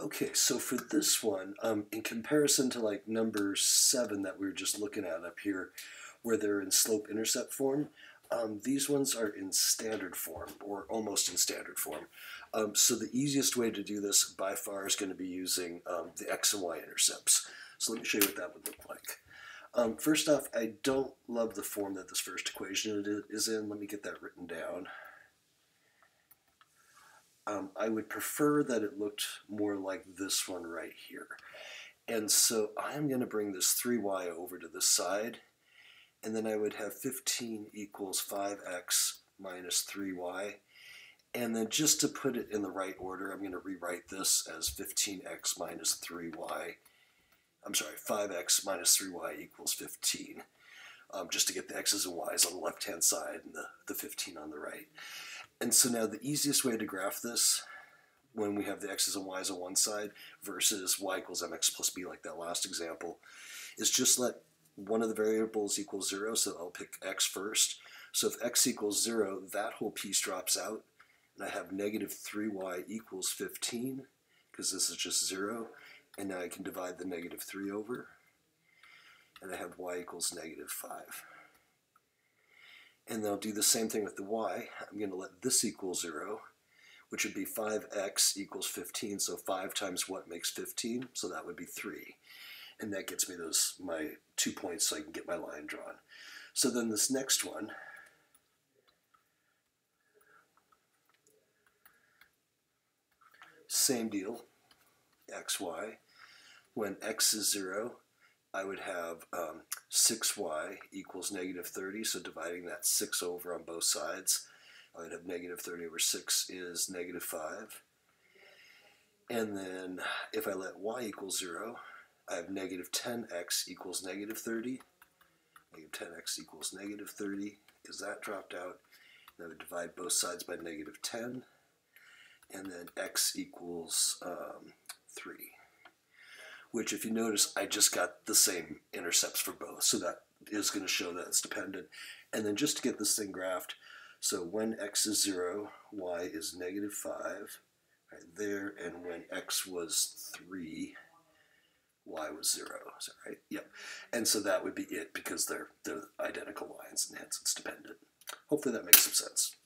Okay, so for this one, um, in comparison to like number seven that we were just looking at up here, where they're in slope-intercept form, um, these ones are in standard form, or almost in standard form. Um, so the easiest way to do this by far is going to be using um, the x and y intercepts. So let me show you what that would look like. Um, first off, I don't love the form that this first equation is in. Let me get that written down. Um, I would prefer that it looked more like this one right here. And so I'm going to bring this 3y over to the side, and then I would have 15 equals 5x minus 3y. And then just to put it in the right order, I'm going to rewrite this as 15x minus 3y. I'm sorry, 5x minus 3y equals 15. Um, just to get the x's and y's on the left-hand side and the, the 15 on the right. And so now the easiest way to graph this when we have the x's and y's on one side versus y equals mx plus b like that last example is just let one of the variables equal zero, so I'll pick x first. So if x equals zero, that whole piece drops out, and I have negative 3y equals 15, because this is just zero, and now I can divide the negative 3 over, and I have y equals negative 5. And then I'll do the same thing with the y. I'm going to let this equal 0, which would be 5x equals 15. So 5 times what makes 15? So that would be 3. And that gets me those my two points so I can get my line drawn. So then this next one, same deal, xy. When x is 0, I would have um, 6y equals negative 30, so dividing that 6 over on both sides, I would have negative 30 over 6 is negative 5. And then if I let y equal 0, I have negative 10x equals negative 30. Negative 10x equals negative 30, because that dropped out. And I would divide both sides by negative 10. And then x equals um, 3 which if you notice, I just got the same intercepts for both. So that is going to show that it's dependent. And then just to get this thing graphed, so when x is 0, y is negative 5, right there, and when x was 3, y was 0. Is that right? Yep. And so that would be it because they're, they're identical lines and hence it's dependent. Hopefully that makes some sense.